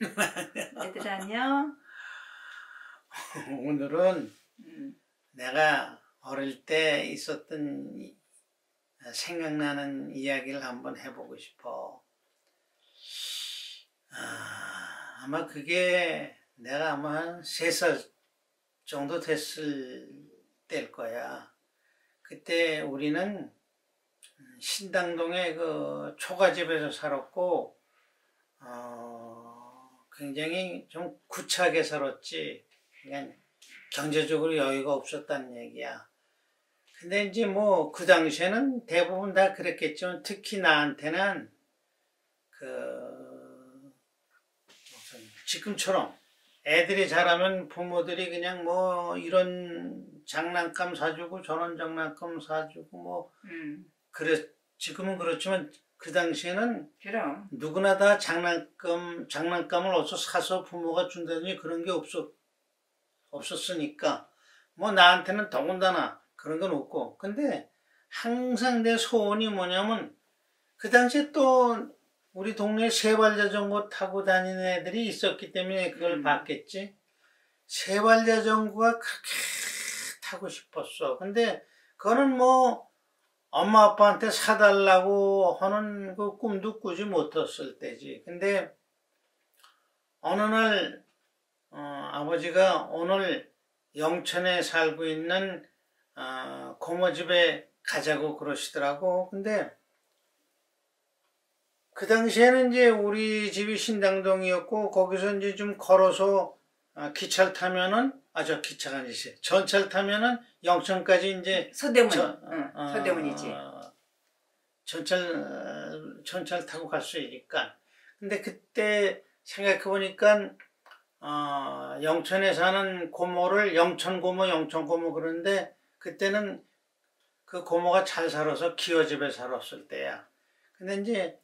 애들 안녕. 오늘은 음, 내가 어릴 때 있었던 이- 생각나는 이야기를 한번 해보고 싶어. 아, 아마 그게 내가 아마 한 세 살 정도 됐을 때일 거야. 그때 우리는 신당동의 그 초가집에서 살았고, 어, 굉장히 좀 구차하게 살았지. 그냥 경제적으로 여유가 없었다는 얘기야. 근데 이제 뭐 그 당시에는 대부분 다 그랬겠지만 특히 나한테는 그 무슨 지금처럼 애들이 자라면 부모들이 그냥 뭐 이런 장난감 사주고 저런 장난감 사주고 뭐 음, 그래 지금은 그렇지만 그 당시에는 그럼. 누구나 다 장난감, 장난감을 어서 사서 부모가 준다든지 그런 게 없었, 없었으니까, 뭐 나한테는 더군다나 그런 건 없고. 근데 항상 내 소원이 뭐냐면, 그 당시에 또 우리 동네에 세발 자전거 타고 다니는 애들이 있었기 때문에 그걸 음. 봤겠지. 세발 자전거가 그렇게 타고 싶었어. 근데 그거는 뭐, 엄마 아빠한테 사달라고 하는 그 꿈도 꾸지 못했을 때지. 근데 어느 날 어, 아버지가 오늘 영천에 살고 있는 어, 고모 집에 가자고 그러시더라고. 근데 그 당시에는 이제 우리 집이 신당동이었고 거기서 이제 좀 걸어서 어, 기차를 타면은 아저 기차가 아니지 전차를 타면은 영천까지 이제 서대문. 저- 응, 어, 서대문이지. 전철 전철 타고 갈 수 있으니까. 근데 그때 생각해 보니까 어, 영천에 사는 고모를 영천 고모, 영천 고모 그러는데 그때는 그 고모가 잘 살아서 기어집에 살았을 때야. 근데 이제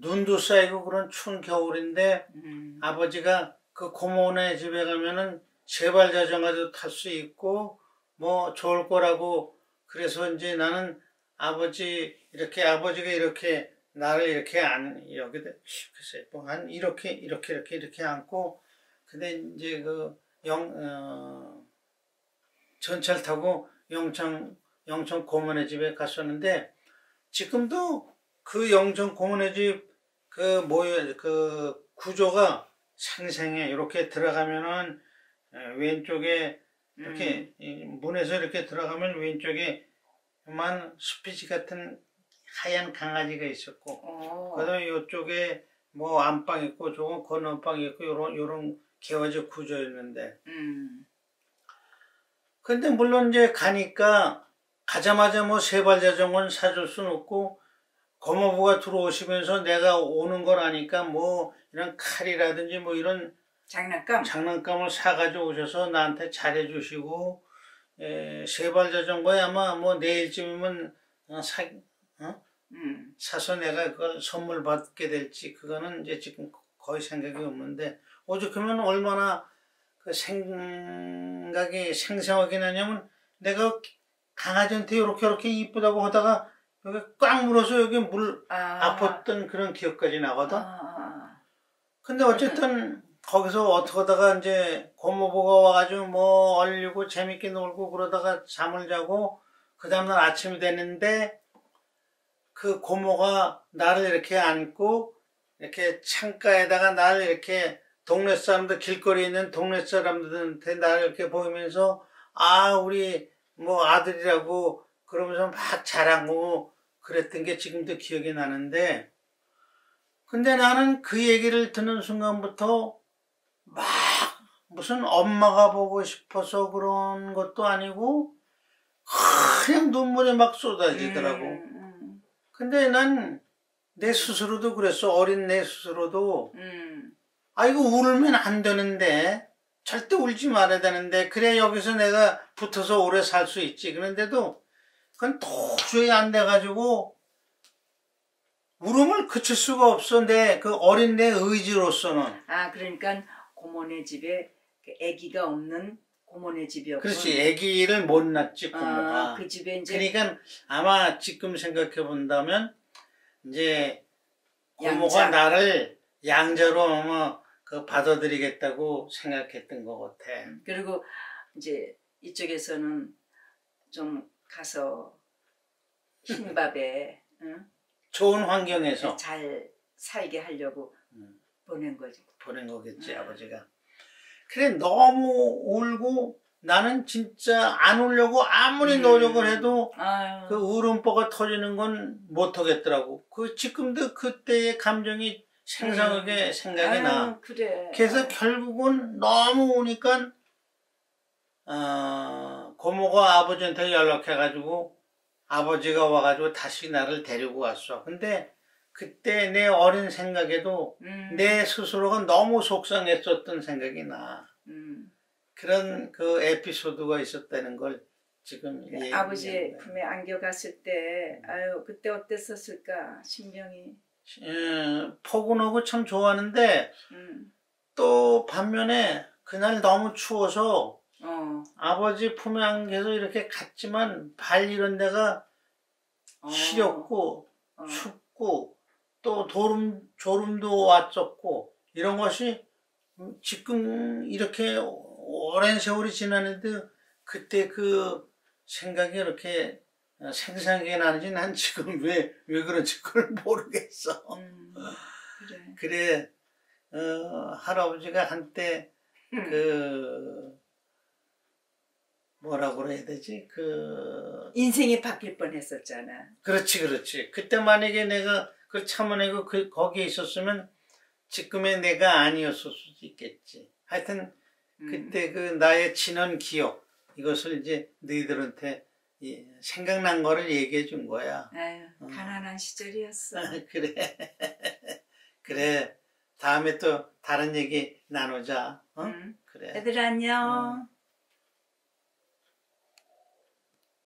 눈도 쌓이고 그런 추운 겨울인데 음, 아버지가 그 고모네 집에 가면은 제발 자전거도 탈 수 있고 뭐 좋을 거라고 그래서 이제 나는 아버지 이렇게 아버지가 이렇게 나를 이렇게 안 여기다 글쎄 뭐한 이렇게 이렇게 이렇게 이렇게 안고 근데 이제 그영 어, 전철 타고 영천 영천 고모네 집에 갔었는데 지금도 그 영천 고모네 집그 모여 그 구조가 생생해 이렇게 들어가면은 에, 왼쪽에 이렇게 이 문에서 이렇게 들어가면 왼쪽에 만 스피치 같은 하얀 강아지가 있었고 어, 그다음에 이쪽에 뭐 안방 있고 조금 건너방 있고 요런 요런 개화적 구조였는데. 음, 근데 물론 이제 가니까 가자마자 뭐 세발 자전거는 사줄 수는 없고 고모부가 들어오시면서 내가 오는 걸 아니까 뭐 이런 칼이라든지 뭐 이런 장난감. 장난감을 사가지고 오셔서 나한테 잘해주시고 에, 세발 자전거에 아마 뭐 내일쯤이면 어, 사, 어? 음, 사서 내가 그걸 선물 받게 될지 그거는 이제 지금 거의 생각이 없는데 오죽하면 얼마나 그 생각이 생생하게 나냐면 내가 강아지한테 이렇게 이렇게 이쁘다고 하다가 여기 꽉 물어서 여기 물 아, 아팠던 그런 기억까지 아, 나거든. 아, 근데 어쨌든 거기서 어떻게 하다가 이제 고모부가 와가지고 뭐 얼리고 재밌게 놀고 그러다가 잠을 자고 그 다음날 아침이 됐는데 그 고모가 나를 이렇게 안고 이렇게 창가에다가 나를 이렇게 동네 사람들 길거리에 있는 동네 사람들한테 나를 이렇게 보이면서 아 우리 뭐 아들이라고 그러면서 막 자랑하고 그랬던 게 지금도 기억이 나는데 근데 나는 그 얘기를 듣는 순간부터 막 무슨 엄마가 보고 싶어서 그런 것도 아니고 그냥 눈물이 막 쏟아지더라고. 음, 근데 난 내 스스로도 그랬어. 어린 내 스스로도 음, 아 이거 울면 안 되는데 절대 울지 말아야 되는데 그래 여기서 내가 붙어서 오래 살 수 있지. 그런데도 그건 도저히 안 돼가지고 울음을 그칠 수가 없어. 내 그 어린 내 의지로서는. 아, 그러니까 고모네 집에 그 아기가 없는 고모네 집이었고. 그렇지. 아기를 못 낳지 고모가. 아, 그 집에 이제 그러니까 아마 지금 생각해 본다면 이제 고모가 양자. 나를 양자로 아마 그 받아들이겠다고 생각했던 것 같아. 그리고 이제 이쪽에서는 좀 가서 흰밥에 응? 좋은 환경에서 잘 살게 하려고 음. 보낸 거지. 보낸 거겠지 음. 아버지가. 그래 너무 울고 나는 진짜 안 울려고 아무리 음. 노력을 해도 아유, 그 울음보가 터지는 건 못하겠더라고. 그 지금도 그때의 감정이 생생하게 생각이 나. 아유, 그래. 그래서 결국은 너무 우니까 어, 고모가 아버지한테 연락해가지고 아버지가 와가지고 다시 나를 데리고 왔어. 근데 그때 내 어린 생각에도 음, 내 스스로가 너무 속상했었던 생각이 나. 음. 그런 그 에피소드가 있었다는 걸 지금 그 아버지. 품에 안겨갔을 때 아유 그때 어땠었을까 심정이. 예, 포근하고 참 좋아하는데 음, 또 반면에 그날 너무 추워서 어, 아버지 품에 안겨서 이렇게 갔지만 발 이런 데가 어, 시렸고 어, 춥고 또 도름 졸음도 왔었고 이런 것이 지금 이렇게 오랜 세월이 지났는데 그때 그 생각이 이렇게 생생하게 나는지 난 지금 왜 왜 그런지 그걸 모르겠어. 음, 그래. 그래 어, 할아버지가 한때 음. 그 뭐라고 그래야 되지 그 인생이 바뀔 뻔했었잖아. 그렇지 그렇지 그때 만약에 내가 그 참아내고 그 거기에 있었으면 지금의 내가 아니었을 수도 있겠지 하여튼 음. 그때 그 나의 진한 기억 이것을 이제 너희들한테 이 생각난 거를 얘기해 준 거야 아유 어. 가난한 시절이었어. 그래 그래 다음에 또 다른 얘기 나누자 어 음. 그래 애들 안녕.